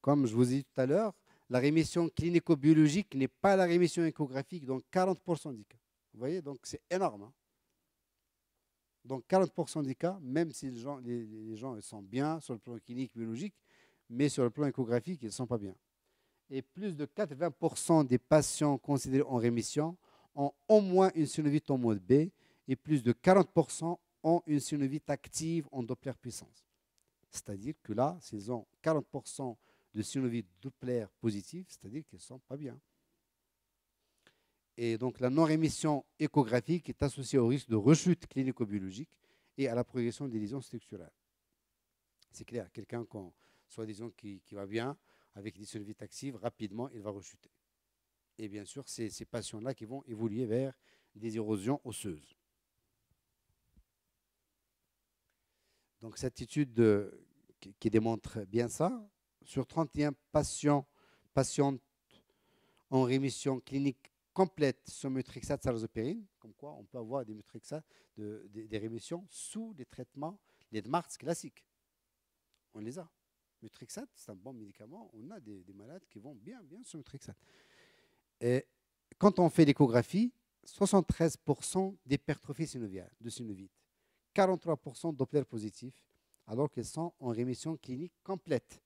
comme je vous ai dit tout à l'heure, la rémission clinico-biologique n'est pas la rémission échographique, donc 40% des cas. Vous voyez, donc c'est énorme. Hein. donc 40% des cas, même si les gens, les, gens sont bien sur le plan clinique biologique, mais sur le plan échographique, ils ne sont pas bien. Et plus de 80% des patients considérés en rémission ont au moins une synovite en mode B, et plus de 40% ont une synovite active en Doppler puissance. C'est-à-dire que là, s'ils ont 40% de synovie Doppler positive, c'est-à-dire qu'ils ne sont pas bien. Et donc la non-rémission échographique est associée au risque de rechute clinico-biologique et à la progression des lésions structurelles. C'est clair, quelqu'un soit disons qui, qui, va bien, avec des synovites actives, rapidement, il va rechuter. Et bien sûr, c'est ces patients-là qui vont évoluer vers des érosions osseuses. Donc cette étude qui, démontre bien ça, sur 31 patients, patientes en rémission clinique complète sur métrixate salazopérine, comme quoi on peut avoir des de, des, rémissions sous les traitements, les DMARTS classiques. On les a. Métrixate, c'est un bon médicament. On a des, malades qui vont bien, bien sur métrixate. Et quand on fait l'échographie, 73% d'hypertrophie synoviale, de synovite, 43% Doppler positif, alors qu'elles sont en rémission clinique complète.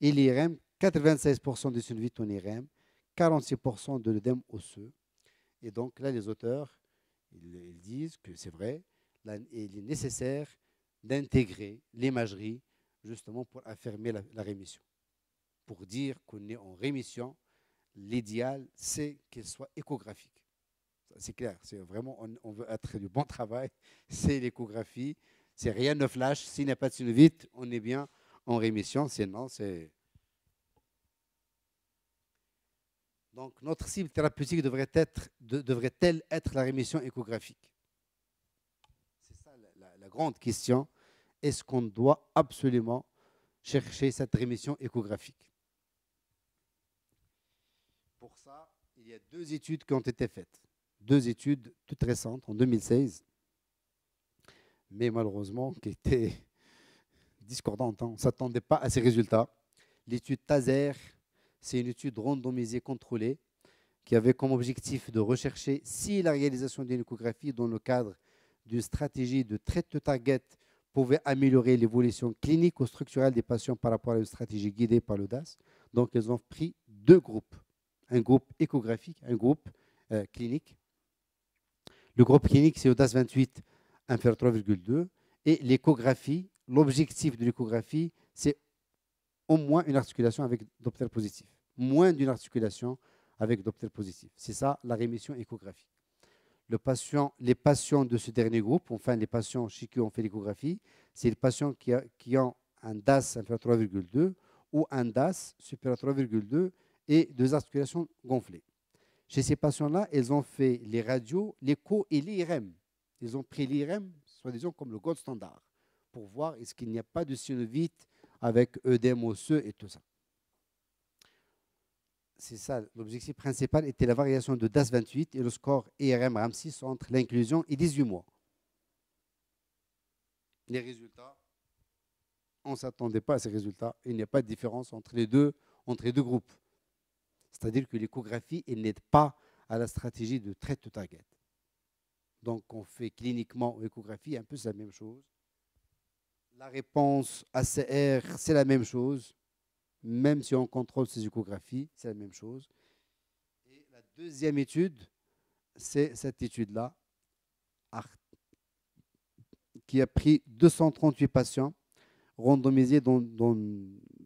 Et l'IRM, 96% de synovite en IRM, 46% de l'œdème osseux. Et donc là, les auteurs, ils, disent que c'est vrai, il est nécessaire d'intégrer l'imagerie justement pour affirmer la, rémission. Pour dire qu'on est en rémission, l'idéal, c'est qu'elle soit échographique. C'est clair, c'est vraiment, on, veut être du bon travail, (laughs) c'est l'échographie, c'est rien ne flash, s'il n'y a pas de synovite, on est bien en rémission, sinon c'est... Donc notre cible thérapeutique devrait être, devrait-elle être la rémission échographique? C'est ça la, grande question. Est-ce qu'on doit absolument chercher cette rémission échographique? Pour ça, il y a deux études qui ont été faites. Deux études toutes récentes, en 2016, mais malheureusement qui étaient discordantes. Hein. On ne s'attendait pas à ces résultats. L'étude TASER c'est une étude randomisée contrôlée qui avait comme objectif de rechercher si la réalisation d'une échographie dans le cadre d'une stratégie de traite de target pouvait améliorer l'évolution clinique ou structurelle des patients par rapport à une stratégie guidée par l'audace. Donc, ils ont pris deux groupes, un groupe échographique, un groupe euh, clinique. Le groupe clinique, c'est audace 28 inférieur 3,2. Et l'échographie, l'objectif de l'échographie, c'est au moins une articulation avec Doppler positif. Moins d'une articulation avec Doppler positif. C'est ça la rémission échographique. Les patients de ce dernier groupe, enfin les patients chez qui on fait l'échographie, c'est les patients qui, qui, ont un DAS inférieur à 3,2 ou un DAS supérieur à 3,2 et deux articulations gonflées. Chez ces patients-là, ils ont fait les radios, l'écho et l'IRM. Ils ont pris l'IRM, soi-disant comme le gold standard, pour voir est-ce qu'il n'y a pas de synovite avec œdème osseux et tout ça. C'est ça, l'objectif principal était la variation de DAS28 et le score IRM-RAM6 entre l'inclusion et 18 mois. Les résultats, on ne s'attendait pas à ces résultats. Il n'y a pas de différence entre les deux, entre les deux groupes. C'est-à-dire que l'échographie n'aide pas à la stratégie de traite de target. Donc on fait cliniquement l'échographie, un peu la même chose La réponse ACR, c'est la même chose. Même si on contrôle ces échographies, c'est la même chose. Et la deuxième étude, c'est cette étude-là, qui a pris 238 patients randomisés dans,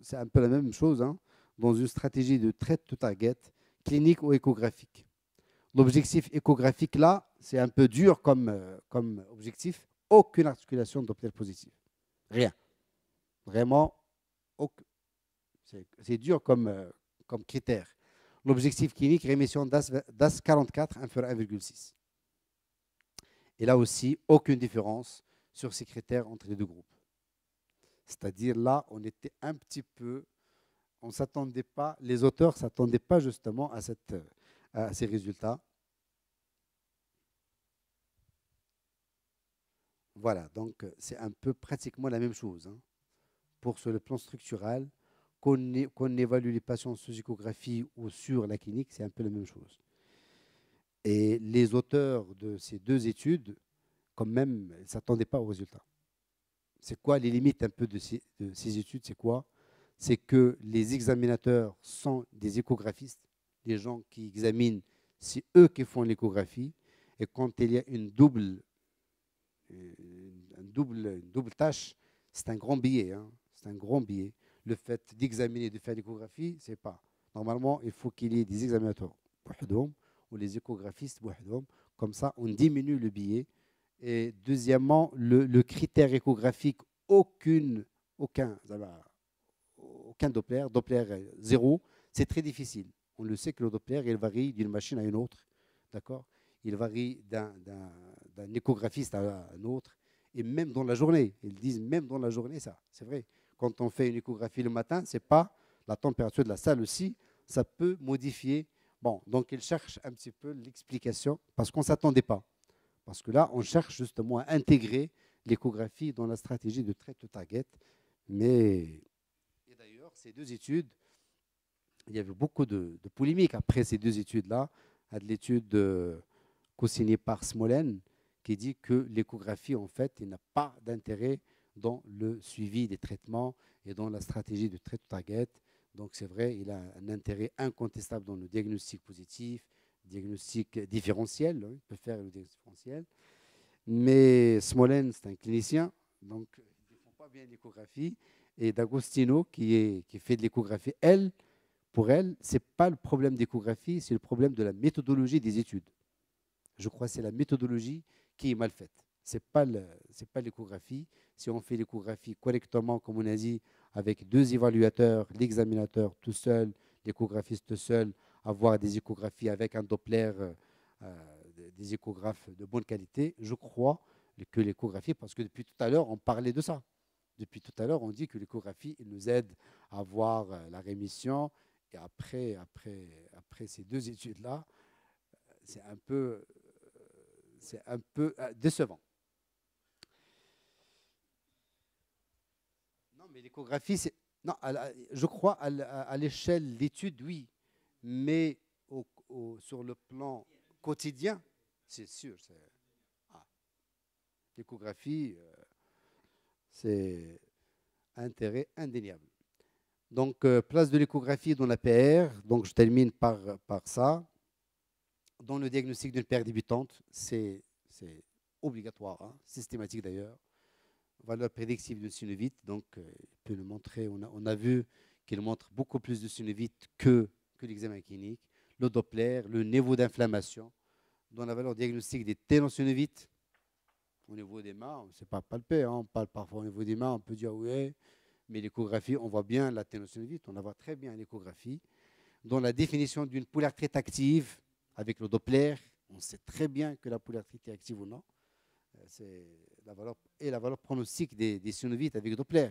c'est un peu la même chose, hein, dans une stratégie de traite de target clinique ou échographique. L'objectif échographique là, c'est un peu dur comme, euh, objectif. Aucune articulation Doppler positive. Rien. Vraiment, c'est dur comme, euh, comme critère. L'objectif clinique, rémission DAS, 44 inférieur à 1,6. Et là aussi, aucune différence sur ces critères entre les deux groupes. C'est-à-dire là, on était un petit peu, on ne s'attendait pas, les auteurs ne s'attendaient pas justement à, cette, à ces résultats. Voilà, donc c'est un peu pratiquement la même chose. Hein. Pour sur le plan structural, qu'on évalue les patients sous échographie ou sur la clinique, c'est un peu la même chose. Et les auteurs de ces deux études, quand même, ne s'attendaient pas aux résultats. C'est quoi les limites un peu de ces, de ces études C'est quoi? C'est que les examinateurs sont des échographistes, des gens qui examinent, c'est eux qui font l'échographie. Et quand il y a une double, une double, une double tâche, c'est un grand billet. Hein. c'est un grand billet le fait d'examiner, de faire l'échographie, c'est pas. Normalement, il faut qu'il y ait des examinateurs ou les échographistes comme ça on diminue le billet. Et deuxièmement, le, critère échographique, aucune, aucun, aucun Doppler, Doppler zéro, c'est très difficile. On le sait que le Doppler, il varie d'une machine à une autre. D'accord? Il varie d'un échographiste à un autre. Et même dans la journée, ils disent même dans la journée, ça, c'est vrai quand on fait une échographie le matin, ce n'est pas la température de la salle aussi, ça peut modifier. Bon, donc il cherche un petit peu l'explication parce qu'on ne s'attendait pas. Parce que là, on cherche justement à intégrer l'échographie dans la stratégie de traite de target. Mais, et d'ailleurs, ces deux études, il y avait beaucoup de, polémiques après ces deux études-là. L'étude euh, co-signée par Smolen, qui dit que l'échographie, en fait, n'a pas d'intérêt dans le suivi des traitements et dans la stratégie de traitement target. Donc c'est vrai, il a un intérêt incontestable dans le diagnostic positif, diagnostic différentiel, hein, il peut faire le diagnostic différentiel. Mais Smolen, c'est un clinicien, donc il ne font pas bien l'échographie. Et D'Agostino, qui, qui fait de l'échographie, elle, pour elle, ce n'est pas le problème d'échographie, c'est le problème de la méthodologie des études. Je crois que c'est la méthodologie qui est mal faite. Ce n'est pas l'échographie. Si on fait l'échographie correctement, comme on a dit, avec deux évaluateurs, l'examinateur tout seul, l'échographiste tout seul, avoir des échographies avec un Doppler, euh, euh, des échographes de bonne qualité, je crois que l'échographie, parce que depuis tout à l'heure, on parlait de ça. Depuis tout à l'heure, on dit que l'échographie nous aide à voir euh, la rémission. Et après, après, après ces deux études-là, c'est un peu, c'est un peu décevant. Mais l'échographie, c'est. Non, je crois à, l'échelle d'études, oui. Mais sur le plan quotidien, c'est sûr. Ah. L'échographie, euh, c'est intérêt indéniable. Donc, euh, place de l'échographie dans la PR. Donc, je termine par, par ça. Dans le diagnostic d'une PR débutante, c'est obligatoire, hein, systématique d'ailleurs valeur prédictive de synovite. Donc, euh, il peut le montrer. On a, vu qu'il montre beaucoup plus de synovite que, l'examen clinique. Le Doppler, le niveau d'inflammation. Dans la valeur diagnostique des ténosynovites, au niveau des mains, on ne sait pas palper. Hein. On parle parfois au niveau des mains, on peut dire oui, mais l'échographie, on voit bien la ténosynovite, on la voit très bien l'échographie. Dans la définition d'une polarité active avec le Doppler, on sait très bien que la polarité est active ou non. Euh, c'est la valeur, et la valeur pronostique des, des synovites avec Doppler.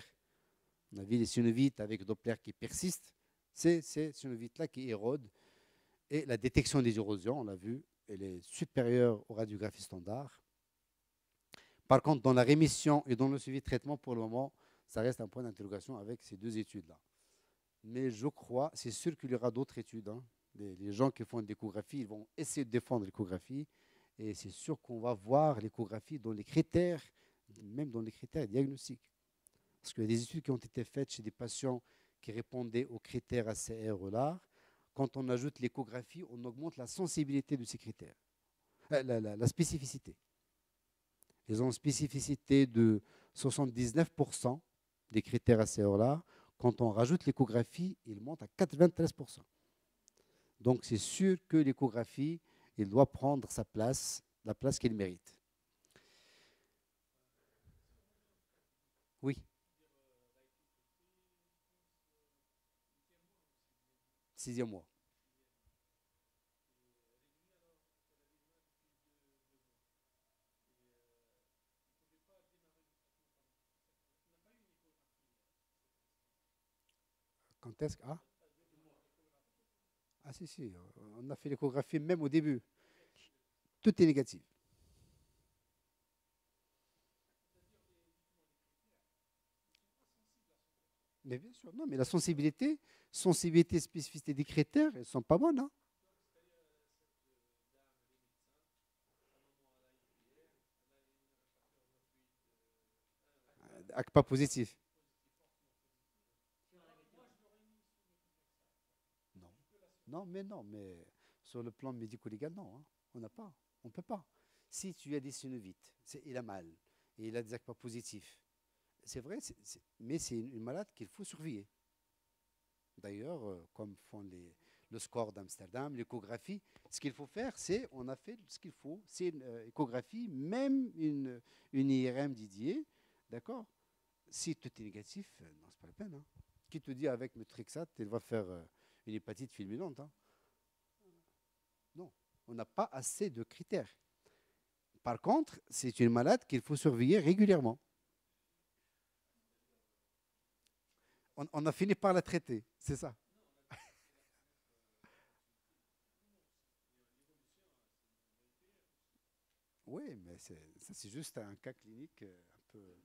On a vu les synovites avec Doppler qui persistent. C'est ces synovites-là qui érodent. Et la détection des érosions, on l'a vu, elle est supérieure aux radiographies standards. Par contre, dans la rémission et dans le suivi de traitement, pour le moment, ça reste un point d'interrogation avec ces deux études-là. Mais je crois, c'est sûr qu'il y aura d'autres études. Hein. Les, les, gens qui font une échographie, ils vont essayer de défendre l'échographie. Et c'est sûr qu'on va voir l'échographie dans les critères, même dans les critères diagnostiques. Parce qu'il y a des études qui ont été faites chez des patients qui répondaient aux critères ACR là. Quand on ajoute l'échographie, on augmente la sensibilité de ces critères, euh, la, spécificité. Ils ont une spécificité de 79% des critères ACR là. Quand on rajoute l'échographie, il monte à 93%. Donc c'est sûr que l'échographie, il doit prendre sa place, la place qu'il mérite. Oui. Sixième mois. Quand est-ce que... Ah, ah si, si, on a fait l'échographie même au début. Tout est négatif. Mais bien sûr, non, mais la sensibilité, sensibilité, spécificité des critères, elles ne sont pas bonnes. Hein. pas positif. Non. Non, mais non, mais sur le plan médico-légal, non. Hein. On n'a pas. On ne peut pas. Si tu as des synovites, il a mal, et il a des pas positifs, c'est vrai, mais c'est une, malade qu'il faut surveiller. D'ailleurs, euh, comme font les, le score d'Amsterdam, l'échographie, ce qu'il faut faire, c'est, on a fait ce qu'il faut, c'est une euh, échographie, même une, IRM Didier, d'accord? Si tout est négatif, euh, non, c'est pas la peine. Hein. Qui te dit avec le Trixat, il va faire une hépatite fulminante hein? Non, on n'a pas assez de critères. Par contre, c'est une malade qu'il faut surveiller régulièrement. On, a fini par la traiter, c'est ça. (laughs) Oui, mais ça c'est juste un cas clinique euh, un peu.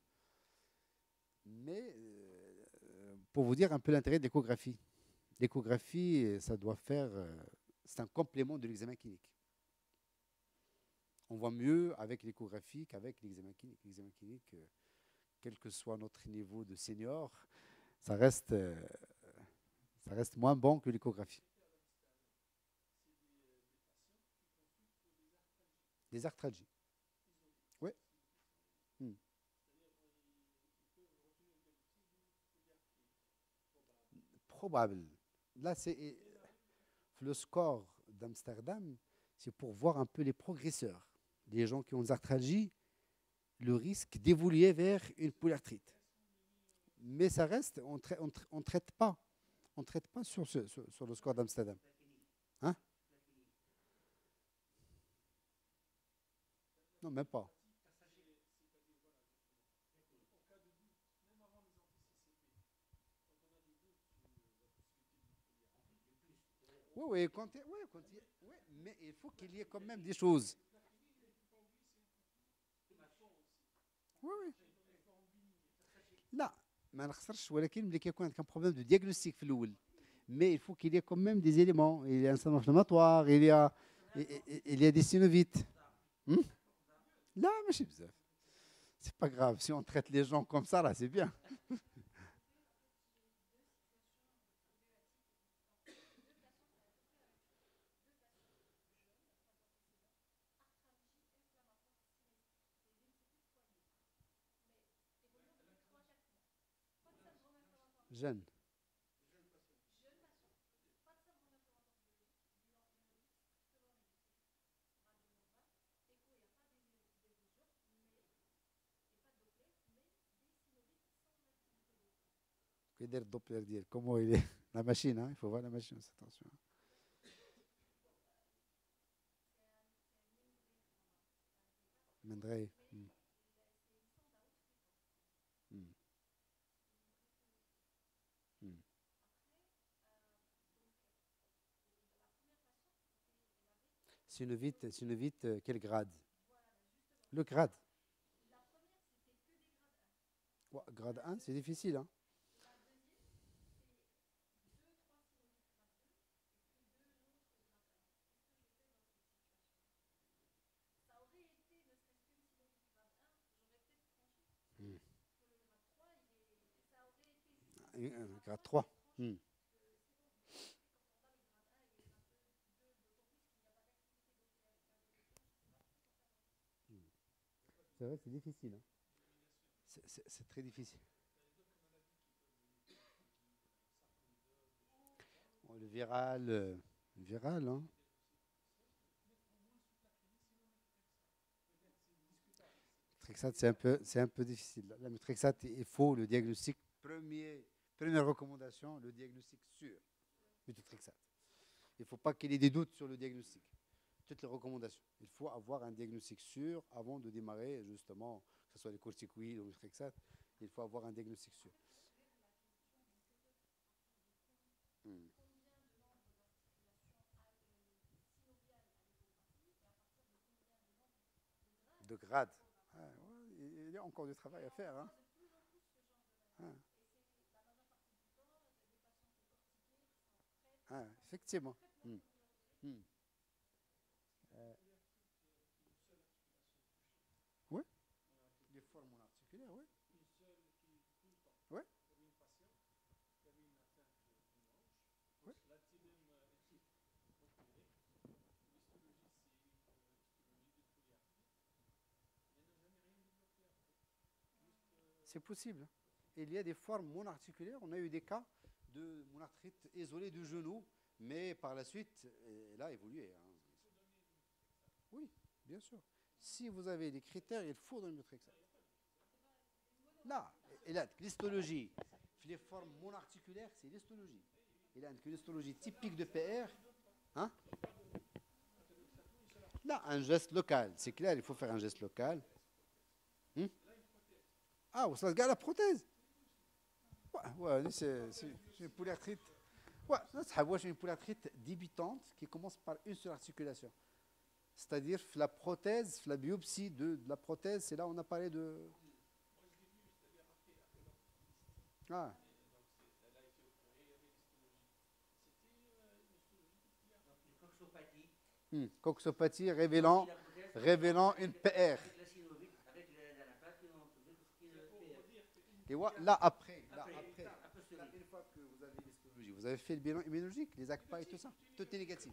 Mais euh, pour vous dire un peu l'intérêt de l'échographie. L'échographie, ça doit faire. Euh, c'est un complément de l'examen clinique. On voit mieux avec l'échographie qu'avec l'examen clinique. L'examen clinique, quel que soit notre niveau de senior, ça reste, euh, ça reste moins bon que l'échographie. Des arthralgies. Oui. Hmm. Probable. Là, c'est le score d'Amsterdam, c'est pour voir un peu les progresseurs, les gens qui ont des arthralgies, le risque d'évoluer vers une polyarthrite mais ça reste, on ne traite pas. On traite pas sur, ce, sur, le score d'Amsterdam. Hein? Non, même pas. Oui, oui, quand, oui, oui, mais il faut qu'il y ait quand même des choses. Oui, oui. Là, ما نخسرش ولكن ملي كيكون عندك بروبليم دو دياغنوستيك في الاول مي il faut qu'il y ait quand même des éléments il y a un syndrome inflammatoire il y a il y a des synovites hmm? là ماشي بزاف c'est pas grave si on traite les gens comme ça là c'est bien (laughs) Jeune. dire Doppler dire Comment il est? (laughs) La machine, hein? il faut voir la machine, attention. Mendrey. Hmm. C'est une vite, c'est une vite euh, quel grade? Le grade. grade 1, c'est difficile. Hein grade 3. Hmm. C'est vrai, c'est difficile. Hein. C'est très difficile. le viral, euh, viral, hein. c'est un, peu, un peu difficile. La Trexat, il faut le diagnostic premier, première recommandation, le diagnostic sûr du Trexat. Il ne faut pas qu'il y ait des doutes sur le diagnostic. Toutes les recommandations. Il faut avoir un diagnostic sûr avant de démarrer, justement, que ce soit les corticoïdes ou le Trexat. Il faut avoir un diagnostic sûr. Hmm. De grade. Ah, il y a encore du travail à faire. Hein. Ah. Ah, effectivement. Hmm. Hmm. Euh. Oui. Les formes articulaires, oui. Oui. C'est possible. Il y a des formes monarticulaires. On a eu des cas de monarthrite isolée du genou, mais par la suite, elle a évolué. Hein. Oui, bien sûr. Si vous avez des critères, il faut donner le ça. Là, il l'histologie. Les formes monarticulaires, c'est l'histologie. Il a une histologie typique de PR. Hein Là, un geste local. C'est clair, il faut faire un geste local. Ah, ça regarde la prothèse. Ouais, c'est une polyarthrite. Ouais, c'est une polyarthrite débutante qui commence par une seule articulation. C'est-à-dire la prothèse, la biopsie de, la prothèse, c'est là où on a parlé de. Ah. Hmm. Coxopathie révélant, révélant une PR. Et là, après, là, après, une fois que vous avez vous avez fait le bilan immunologique, les ACPA et tout ça, tout est négatif.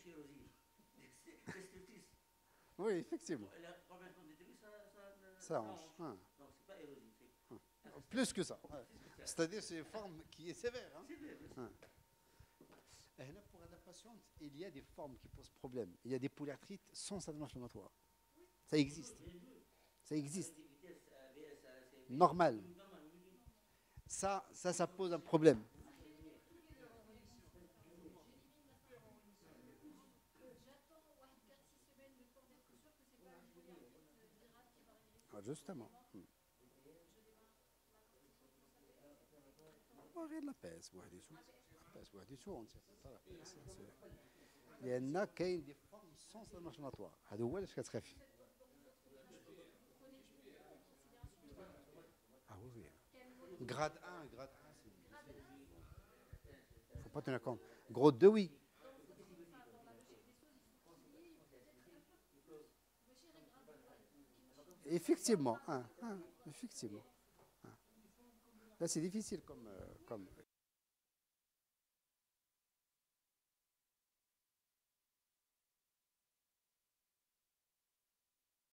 Oui, effectivement. Ça hanche. Hein. pas érosif. Hein. Plus que ça. C'est-à-dire c'est une forme qui est sévère. Hein. Pour la patiente, il y a des formes qui posent problème. Il y a des polyarthrites sans syndrome inflammatoire. Ça existe. Ça existe. Normal. Ça, ça, ça pose un problème. justement. Hmm. غير لاباس بوحدي شو لاباس بوحدي شو انت لان كاين دي فورم سونس انفلاماتوار هذا هو علاش كتخافي اه وي grade 1 grade 1 faut pas tenir compte grade 2 oui Effectivement hein, hein, effectivement Là, c'est difficile comme, euh, comme